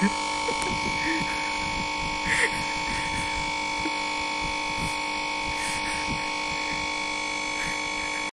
you